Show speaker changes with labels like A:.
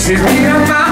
A: She's beating my